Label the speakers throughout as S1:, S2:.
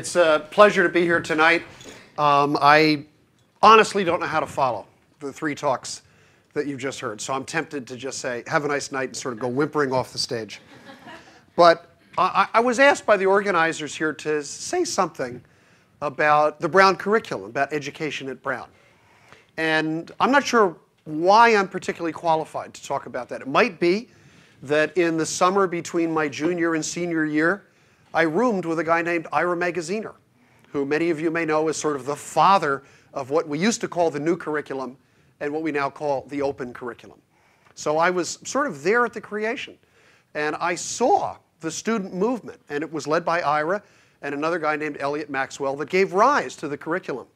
S1: It's a pleasure to be here tonight. Um, I honestly don't know how to follow the three talks that you've just heard, so I'm tempted to just say, have a nice night and sort of go whimpering off the stage. But I, I was asked by the organizers here to say something about the Brown curriculum, about education at Brown. And I'm not sure why I'm particularly qualified to talk about that. It might be that in the summer between my junior and senior year, I roomed with a guy named Ira Magaziner, who many of you may know as sort of the father of what we used to call the new curriculum and what we now call the open curriculum. So I was sort of there at the creation, and I saw the student movement, and it was led by Ira and another guy named Elliot Maxwell that gave rise to the curriculum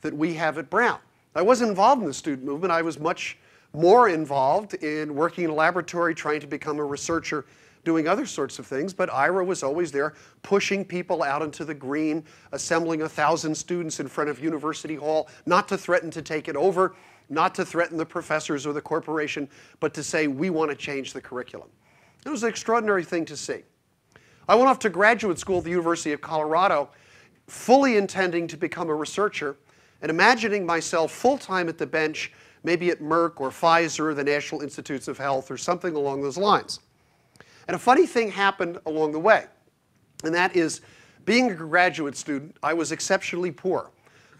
S1: that we have at Brown. I wasn't involved in the student movement. I was much more involved in working in a laboratory, trying to become a researcher, doing other sorts of things. But Ira was always there, pushing people out into the green, assembling a thousand students in front of University Hall, not to threaten to take it over, not to threaten the professors or the corporation, but to say, we want to change the curriculum. It was an extraordinary thing to see. I went off to graduate school at the University of Colorado, fully intending to become a researcher and imagining myself full time at the bench, maybe at Merck or Pfizer, the National Institutes of Health, or something along those lines. And a funny thing happened along the way, and that is being a graduate student, I was exceptionally poor.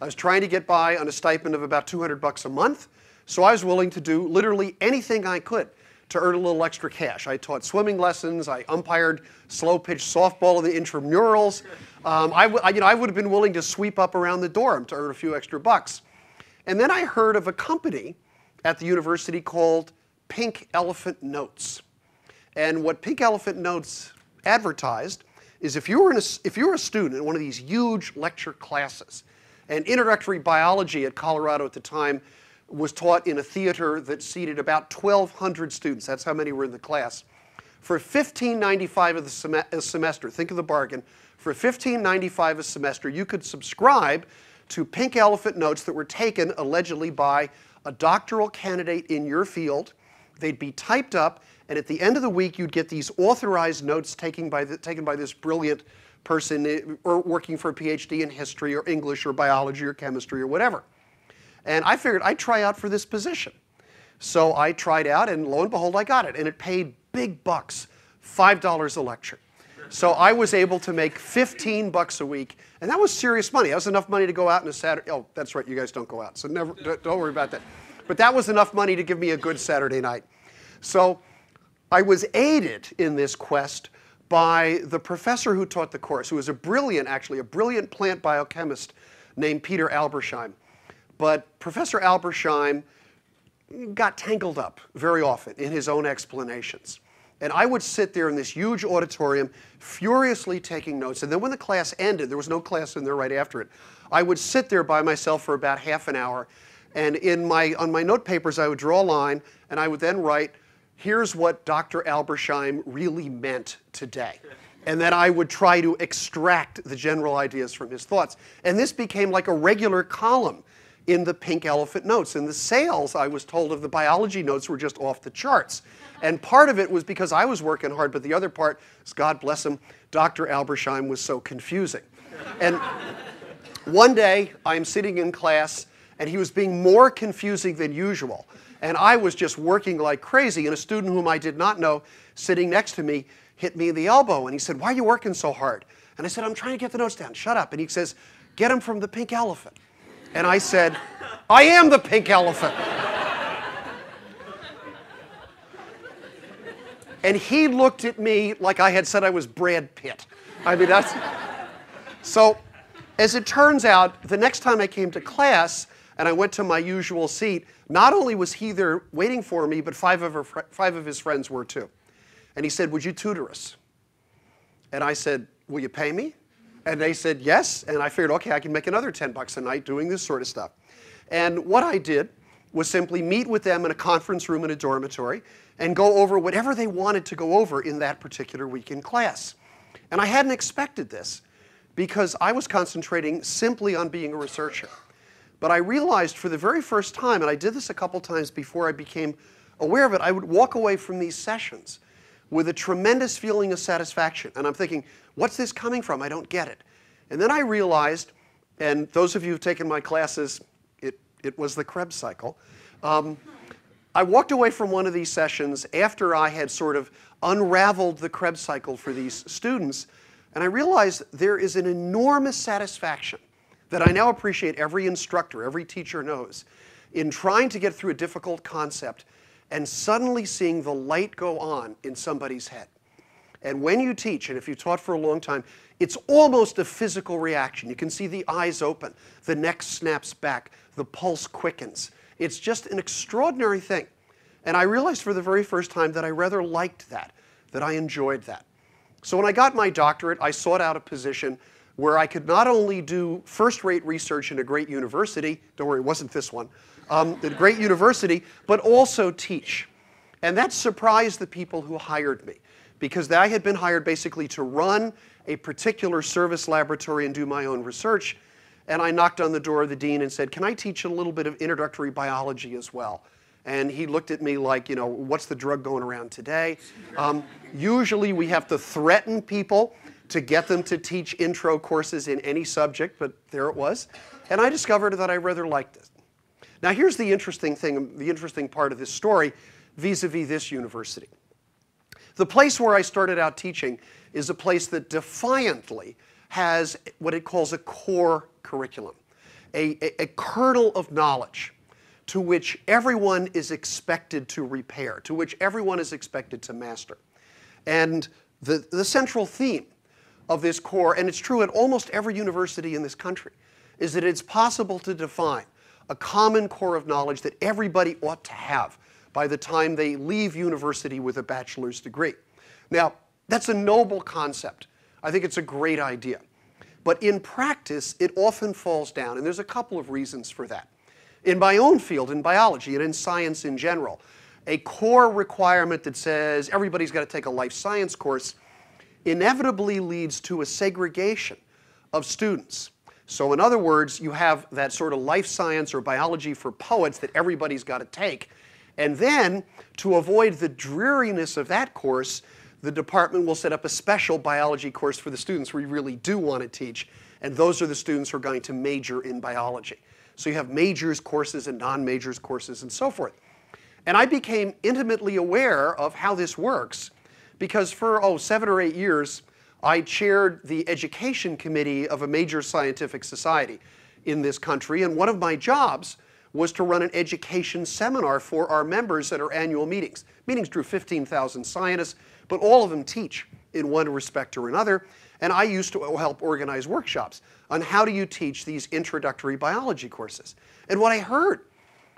S1: I was trying to get by on a stipend of about 200 bucks a month, so I was willing to do literally anything I could to earn a little extra cash. I taught swimming lessons, I umpired slow pitch softball in the intramurals. Um, I, you know, I would have been willing to sweep up around the dorm to earn a few extra bucks. And then I heard of a company at the university called Pink Elephant Notes. And what Pink Elephant Notes advertised is if you were, a, if you were a student in one of these huge lecture classes, and introductory biology at Colorado at the time was taught in a theater that seated about 1,200 students. That's how many were in the class. For $15.95 of the sem a semester, think of the bargain, for $15.95 a semester, you could subscribe to Pink Elephant Notes that were taken allegedly by a doctoral candidate in your field. They'd be typed up, and at the end of the week, you'd get these authorized notes taken by, the, taken by this brilliant person eh, or working for a PhD in history or English or biology or chemistry or whatever. And I figured I'd try out for this position. So I tried out, and lo and behold, I got it. And it paid big bucks, $5 a lecture. So I was able to make 15 bucks a week, and that was serious money. That was enough money to go out on a Saturday. Oh, that's right, you guys don't go out, so never, don't worry about that. But that was enough money to give me a good Saturday night. So I was aided in this quest by the professor who taught the course, who was a brilliant, actually, a brilliant plant biochemist named Peter Albersheim. But Professor Albersheim got tangled up very often in his own explanations. And I would sit there in this huge auditorium, furiously taking notes. And then when the class ended, there was no class in there right after it, I would sit there by myself for about half an hour. And in my, on my note papers, I would draw a line, and I would then write, here's what Dr. Albersheim really meant today. And then I would try to extract the general ideas from his thoughts. And this became like a regular column in the Pink Elephant notes. And the sales, I was told, of the biology notes were just off the charts. And part of it was because I was working hard, but the other part is, God bless him, Dr. Albersheim was so confusing. And one day, I'm sitting in class, and he was being more confusing than usual. And I was just working like crazy, and a student whom I did not know sitting next to me hit me in the elbow, and he said, why are you working so hard? And I said, I'm trying to get the notes down. Shut up. And he says, get them from the pink elephant. And I said, I am the pink elephant. and he looked at me like I had said I was Brad Pitt. I mean, that's. So, as it turns out, the next time I came to class and I went to my usual seat, not only was he there waiting for me, but five of, her, five of his friends were too. And he said, Would you tutor us? And I said, Will you pay me? And they said yes, and I figured, okay, I can make another 10 bucks a night doing this sort of stuff. And what I did was simply meet with them in a conference room in a dormitory and go over whatever they wanted to go over in that particular week in class. And I hadn't expected this because I was concentrating simply on being a researcher. But I realized for the very first time, and I did this a couple times before I became aware of it, I would walk away from these sessions with a tremendous feeling of satisfaction. And I'm thinking, what's this coming from? I don't get it. And then I realized, and those of you who've taken my classes, it, it was the Krebs cycle. Um, I walked away from one of these sessions after I had sort of unraveled the Krebs cycle for these students, and I realized there is an enormous satisfaction that I now appreciate every instructor, every teacher knows, in trying to get through a difficult concept and suddenly seeing the light go on in somebody's head. And when you teach, and if you've taught for a long time, it's almost a physical reaction. You can see the eyes open, the neck snaps back, the pulse quickens. It's just an extraordinary thing. And I realized for the very first time that I rather liked that, that I enjoyed that. So when I got my doctorate, I sought out a position where I could not only do first rate research in a great university, don't worry, it wasn't this one, um, a great university, but also teach. And that surprised the people who hired me because I had been hired basically to run a particular service laboratory and do my own research. And I knocked on the door of the dean and said, Can I teach a little bit of introductory biology as well? And he looked at me like, you know, what's the drug going around today? Um, usually we have to threaten people to get them to teach intro courses in any subject, but there it was. And I discovered that I rather liked it. Now, here's the interesting thing, the interesting part of this story vis a vis this university. The place where I started out teaching is a place that defiantly has what it calls a core curriculum, a, a, a kernel of knowledge to which everyone is expected to repair, to which everyone is expected to master. And the, the central theme of this core, and it's true at almost every university in this country, is that it's possible to define a common core of knowledge that everybody ought to have by the time they leave university with a bachelor's degree. Now, that's a noble concept. I think it's a great idea. But in practice, it often falls down, and there's a couple of reasons for that. In my own field, in biology and in science in general, a core requirement that says everybody's got to take a life science course inevitably leads to a segregation of students. So, in other words, you have that sort of life science or biology for poets that everybody's got to take, and then, to avoid the dreariness of that course, the department will set up a special biology course for the students we really do want to teach, and those are the students who are going to major in biology. So you have majors courses and non-majors courses and so forth. And I became intimately aware of how this works because for, oh, seven or eight years, I chaired the education committee of a major scientific society in this country, and one of my jobs was to run an education seminar for our members at our annual meetings. Meetings drew 15,000 scientists, but all of them teach in one respect or another. And I used to help organize workshops on how do you teach these introductory biology courses. And what I heard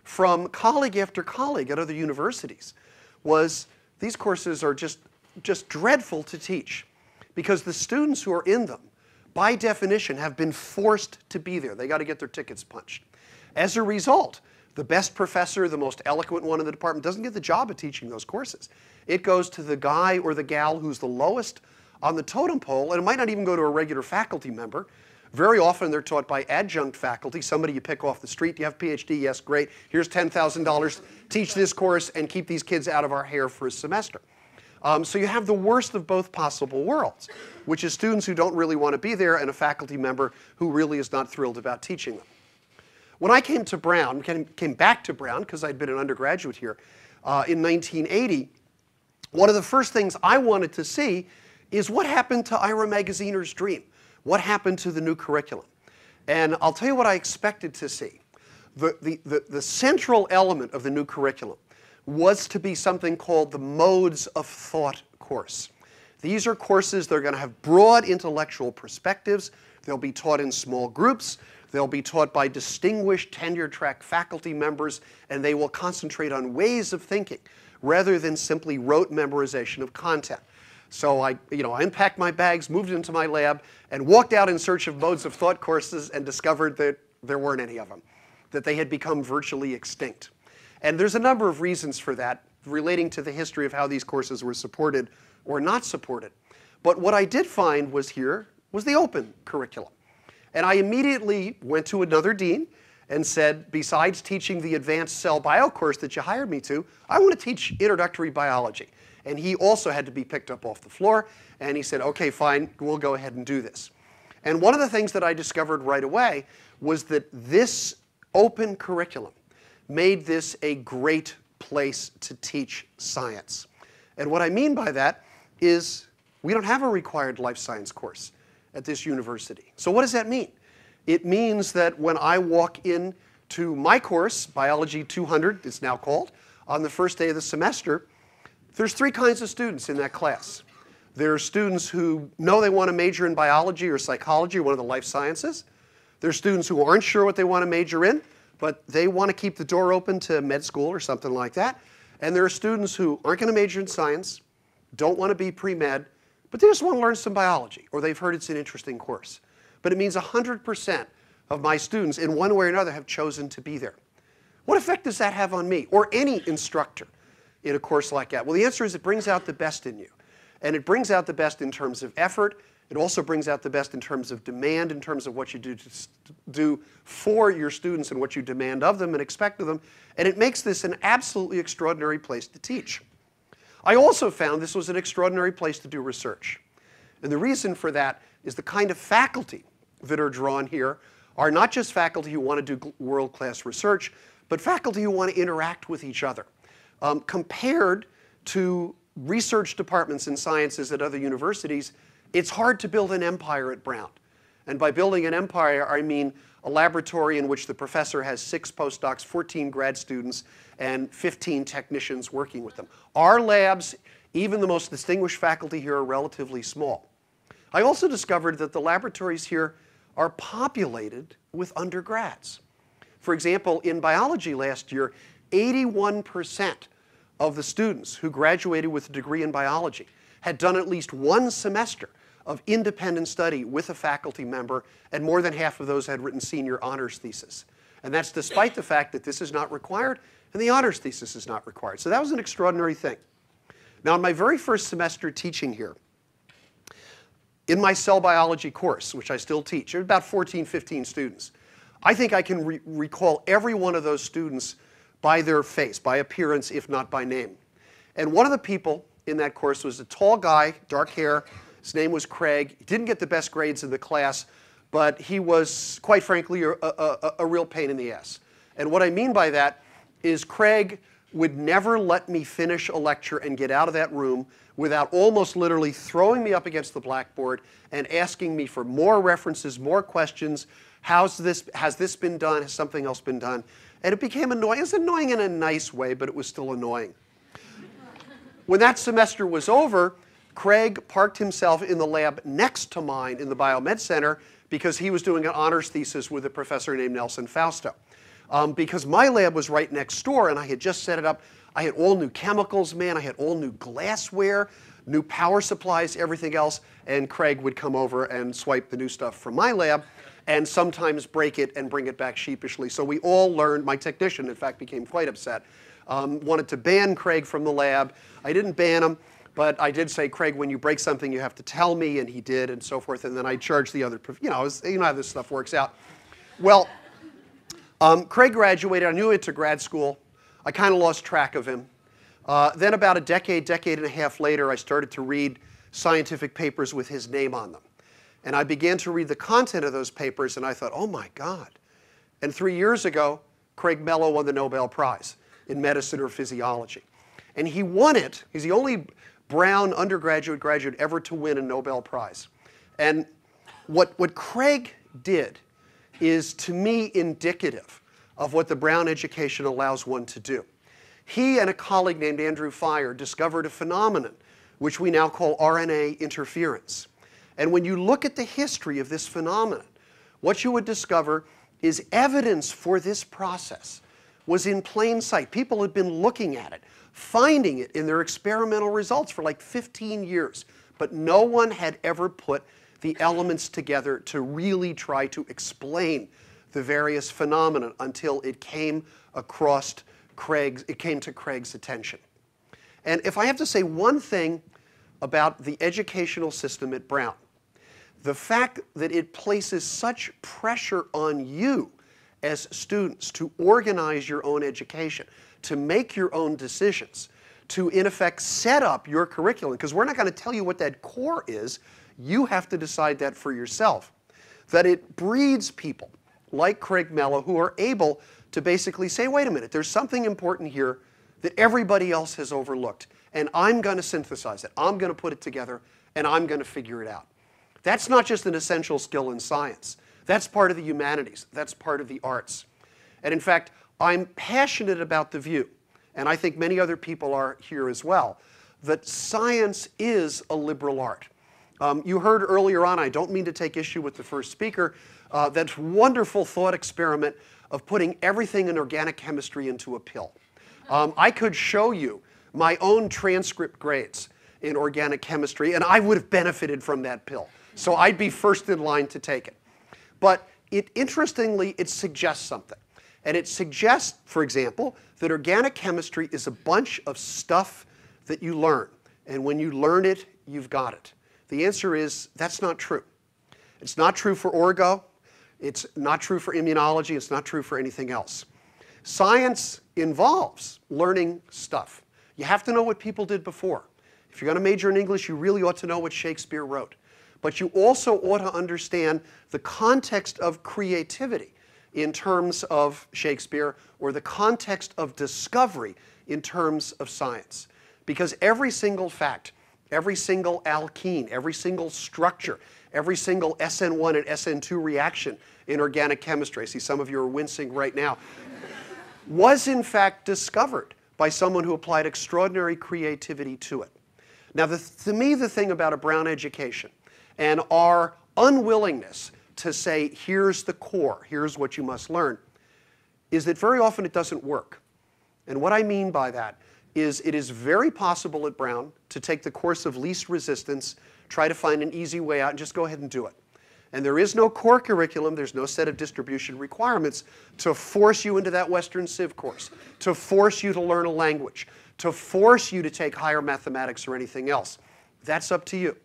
S1: from colleague after colleague at other universities was these courses are just, just dreadful to teach because the students who are in them, by definition, have been forced to be there. They got to get their tickets punched. As a result, the best professor, the most eloquent one in the department, doesn't get the job of teaching those courses. It goes to the guy or the gal who's the lowest on the totem pole, and it might not even go to a regular faculty member. Very often they're taught by adjunct faculty, somebody you pick off the street. Do you have a PhD? Yes, great. Here's $10,000. Teach this course and keep these kids out of our hair for a semester. Um, so you have the worst of both possible worlds, which is students who don't really want to be there and a faculty member who really is not thrilled about teaching them. When I came to Brown, came, back to Brown because I'd been an undergraduate here uh, in 1980, one of the first things I wanted to see is what happened to Ira Magaziner's dream? What happened to the new curriculum? And I'll tell you what I expected to see. The, the, the, the central element of the new curriculum was to be something called the Modes of Thought course. These are courses that are going to have broad intellectual perspectives. They'll be taught in small groups. They'll be taught by distinguished tenure track faculty members, and they will concentrate on ways of thinking rather than simply rote memorization of content. So I, you know, I unpacked my bags, moved into my lab, and walked out in search of modes of thought courses and discovered that there weren't any of them, that they had become virtually extinct. And there's a number of reasons for that relating to the history of how these courses were supported or not supported. But what I did find was here was the open curriculum. And I immediately went to another dean and said, besides teaching the advanced cell bio course that you hired me to, I want to teach introductory biology. And he also had to be picked up off the floor. And he said, okay, fine, we'll go ahead and do this. And one of the things that I discovered right away was that this open curriculum made this a great place to teach science. And what I mean by that is we don't have a required life science course at this university. So what does that mean? It means that when I walk in to my course, Biology 200, it's now called, on the first day of the semester, there's three kinds of students in that class. There are students who know they want to major in biology or psychology or one of the life sciences. There are students who aren't sure what they want to major in, but they want to keep the door open to med school or something like that. And there are students who aren't going to major in science, don't want to be pre-med, but they just want to learn some biology, or they've heard it's an interesting course. But it means 100% of my students, in one way or another, have chosen to be there. What effect does that have on me, or any instructor in a course like that? Well, the answer is it brings out the best in you. And it brings out the best in terms of effort. It also brings out the best in terms of demand, in terms of what you do, do for your students and what you demand of them and expect of them. And it makes this an absolutely extraordinary place to teach. I also found this was an extraordinary place to do research. And the reason for that is the kind of faculty that are drawn here are not just faculty who want to do world-class research, but faculty who want to interact with each other. Um, compared to research departments in sciences at other universities, it's hard to build an empire at Brown. And by building an empire, I mean a laboratory in which the professor has six postdocs, 14 grad students, and 15 technicians working with them. Our labs, even the most distinguished faculty here, are relatively small. I also discovered that the laboratories here are populated with undergrads. For example, in biology last year, 81% of the students who graduated with a degree in biology had done at least one semester of independent study with a faculty member, and more than half of those had written senior honors thesis. And that's despite the fact that this is not required and the honors thesis is not required. So that was an extraordinary thing. Now, in my very first semester teaching here, in my cell biology course, which I still teach, there are about 14, 15 students. I think I can re recall every one of those students by their face, by appearance, if not by name. And one of the people in that course was a tall guy, dark hair. His name was Craig. He didn't get the best grades in the class, but he was, quite frankly, a, a, a real pain in the ass. And what I mean by that is Craig would never let me finish a lecture and get out of that room without almost literally throwing me up against the blackboard and asking me for more references, more questions. How's this, has this been done? Has something else been done? And it became annoying. It was annoying in a nice way, but it was still annoying. when that semester was over, Craig parked himself in the lab next to mine in the Biomed Center because he was doing an honors thesis with a professor named Nelson Fausto. Um, because my lab was right next door and I had just set it up. I had all new chemicals, man. I had all new glassware, new power supplies, everything else. And Craig would come over and swipe the new stuff from my lab and sometimes break it and bring it back sheepishly. So we all learned, my technician, in fact, became quite upset, um, wanted to ban Craig from the lab. I didn't ban him, but I did say, Craig, when you break something, you have to tell me, and he did, and so forth. And then I charged the other, you know, was, you know how this stuff works out. Well, um, Craig graduated. I knew he went to grad school. I kind of lost track of him. Uh, then about a decade, decade and a half later, I started to read scientific papers with his name on them. And I began to read the content of those papers, and I thought, oh my God. And three years ago, Craig Mello won the Nobel Prize in medicine or physiology. And he won it. He's the only Brown undergraduate graduate ever to win a Nobel Prize. And what, what Craig did is, to me, indicative of what the Brown education allows one to do. He and a colleague named Andrew Fire discovered a phenomenon which we now call RNA interference. And when you look at the history of this phenomenon, what you would discover is evidence for this process was in plain sight. People had been looking at it, finding it in their experimental results for like 15 years, but no one had ever put the elements together to really try to explain the various phenomena until it came across Craig's, it came to Craig's attention. And if I have to say one thing about the educational system at Brown, the fact that it places such pressure on you as students to organize your own education, to make your own decisions, to in effect set up your curriculum, because we're not going to tell you what that core is, you have to decide that for yourself. that it breeds people like Craig Mello who are able to basically say, wait a minute, there's something important here that everybody else has overlooked, and I'm going to synthesize it. I'm going to put it together, and I'm going to figure it out. That's not just an essential skill in science. That's part of the humanities. That's part of the arts. And in fact, I'm passionate about the view, and I think many other people are here as well, that science is a liberal art. Um, you heard earlier on, I don't mean to take issue with the first speaker, uh, that wonderful thought experiment of putting everything in organic chemistry into a pill. Um, I could show you my own transcript grades in organic chemistry, and I would have benefited from that pill. So I'd be first in line to take it. But it, interestingly, it suggests something. And it suggests, for example, that organic chemistry is a bunch of stuff that you learn. And when you learn it, you've got it. The answer is that's not true. It's not true for orgo. It's not true for immunology. It's not true for anything else. Science involves learning stuff. You have to know what people did before. If you're going to major in English, you really ought to know what Shakespeare wrote. But you also ought to understand the context of creativity in terms of Shakespeare or the context of discovery in terms of science. Because every single fact, every single alkene, every single structure, every single SN1 and SN2 reaction in organic chemistry, I see some of you are wincing right now, was in fact discovered by someone who applied extraordinary creativity to it. Now, the, to me, the thing about a Brown education and our unwillingness to say, here's the core, here's what you must learn, is that very often it doesn't work. And what I mean by that is it is very possible at Brown to take the course of least resistance, try to find an easy way out, and just go ahead and do it. And there is no core curriculum, there's no set of distribution requirements to force you into that Western Civ course, to force you to learn a language, to force you to take higher mathematics or anything else. That's up to you.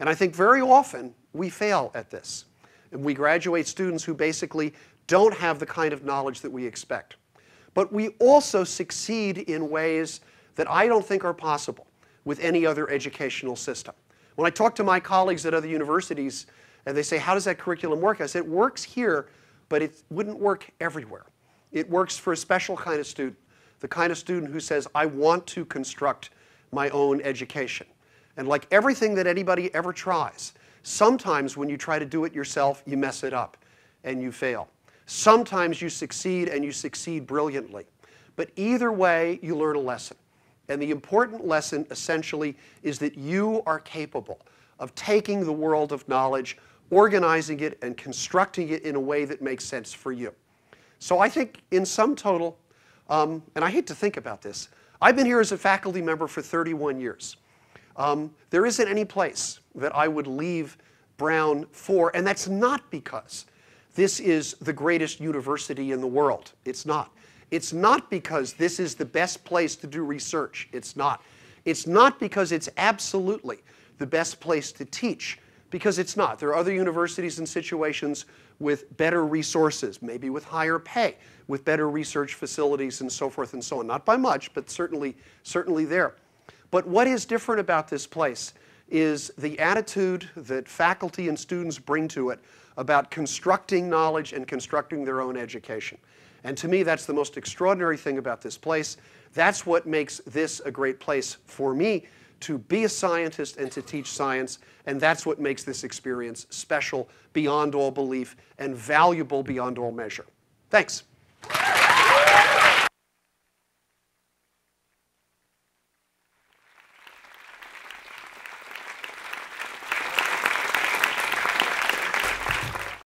S1: And I think very often we fail at this. And we graduate students who basically don't have the kind of knowledge that we expect. But we also succeed in ways that I don't think are possible with any other educational system. When I talk to my colleagues at other universities and they say, how does that curriculum work? I say, it works here, but it wouldn't work everywhere. It works for a special kind of student, the kind of student who says, I want to construct my own education. And like everything that anybody ever tries, sometimes when you try to do it yourself, you mess it up and you fail. Sometimes you succeed and you succeed brilliantly. But either way, you learn a lesson. And the important lesson essentially is that you are capable of taking the world of knowledge, organizing it, and constructing it in a way that makes sense for you. So I think in sum total, um, and I hate to think about this, I've been here as a faculty member for 31 years. Um, there isn't any place that I would leave Brown for, and that's not because this is the greatest university in the world. It's not. It's not because this is the best place to do research. It's not. It's not because it's absolutely the best place to teach, because it's not. There are other universities and situations with better resources, maybe with higher pay, with better research facilities and so forth and so on. Not by much, but certainly, certainly there. But what is different about this place is the attitude that faculty and students bring to it about constructing knowledge and constructing their own education. And to me, that's the most extraordinary thing about this place. That's what makes this a great place for me to be a scientist and to teach science. And that's what makes this experience special beyond all belief and valuable beyond all measure. Thanks.